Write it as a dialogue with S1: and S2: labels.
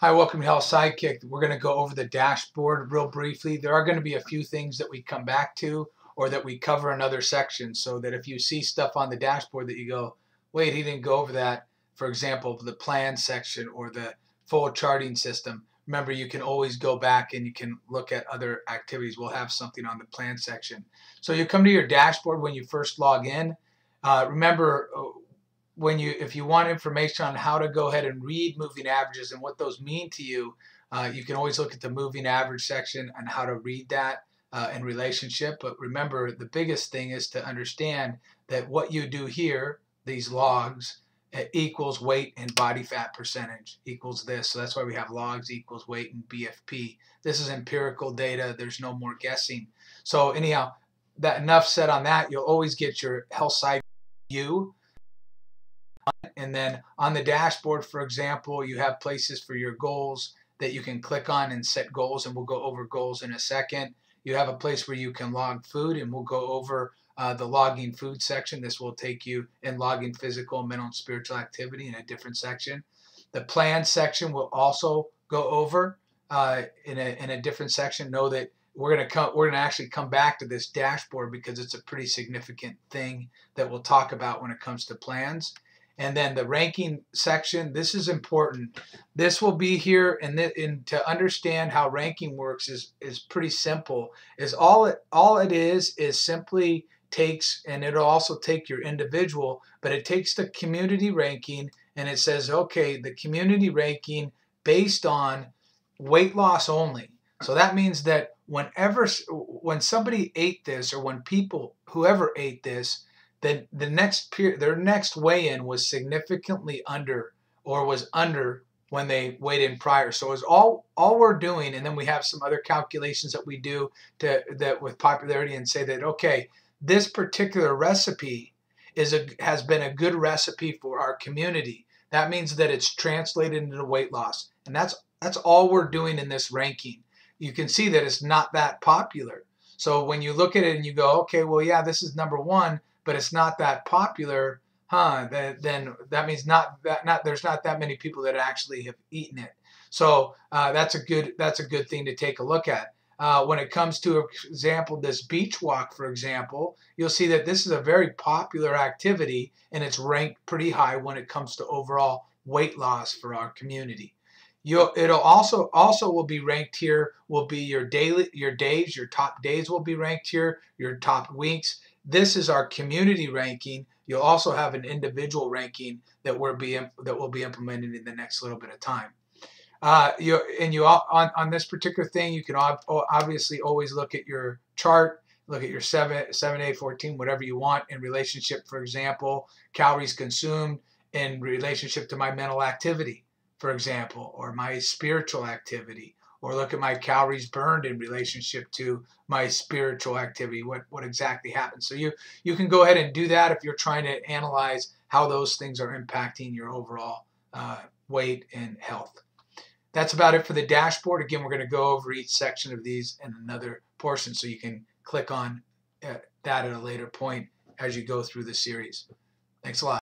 S1: Hi, welcome to Health Sidekick. We're going to go over the dashboard real briefly. There are going to be a few things that we come back to or that we cover in other sections so that if you see stuff on the dashboard that you go, wait, he didn't go over that, for example, the plan section or the full charting system, remember you can always go back and you can look at other activities. We'll have something on the plan section. So you come to your dashboard when you first log in. Uh, remember, uh, when you if you want information on how to go ahead and read moving averages and what those mean to you, uh, you can always look at the moving average section and how to read that uh, in relationship. But remember, the biggest thing is to understand that what you do here, these logs, uh, equals weight and body fat percentage equals this. So that's why we have logs equals weight and BFP. This is empirical data. There's no more guessing. So anyhow, that enough said on that. You'll always get your health side view and then on the dashboard, for example, you have places for your goals that you can click on and set goals, and we'll go over goals in a second. You have a place where you can log food, and we'll go over uh, the logging food section. This will take you in logging physical, mental, and spiritual activity in a different section. The plan section will also go over uh, in, a, in a different section. Know that we're to come we're to actually come back to this dashboard because it's a pretty significant thing that we'll talk about when it comes to plans and then the ranking section this is important. This will be here and, th- to understand how ranking works is is pretty simple. Is all it all it is is simply takes and it'll also take your individual but it takes the community ranking and it says okay the community ranking based on weight loss only. So that means that whenever when somebody ate this or when people whoever ate this the the next period, their next weigh-in was significantly under or was under when they weighed in prior. So it's all all we're doing, and then we have some other calculations that we do to that with popularity and say that okay, this particular recipe is a has been a good recipe for our community. That means that it's translated into weight loss, and that's that's all we're doing in this ranking. You can see that it's not that popular. So when you look at it and you go, okay, well, yeah, this is number one, but it's not that popular, huh? Then, then that means not that not there's not that many people that actually have eaten it. So uh, that's a good that's a good thing to take a look at. Uh, when it comes to, example, this beach walk, for example, you'll see that this is a very popular activity and it's ranked pretty high when it comes to overall weight loss for our community. You'll, it'll also also will be ranked here will be your daily your days your top days will be ranked here your top weeks this is our community ranking. You'll also have an individual ranking that will be that will be implemented in the next little bit of time. Uh, you and you on on this particular thing, you can obviously always look at your chart, look at your seven seven a fourteen, whatever you want in relationship. For example, calories consumed in relationship to my mental activity, for example, or my spiritual activity, or look at my calories burned in relationship to my spiritual activity what what exactly happened. So you you can go ahead and do that if you're trying to analyze how those things are impacting your overall uh, weight and health. That's about it for the dashboard. Again we're going to go over each section of these in another portion so you can click on uh, that at a later point as you go through the series. Thanks a lot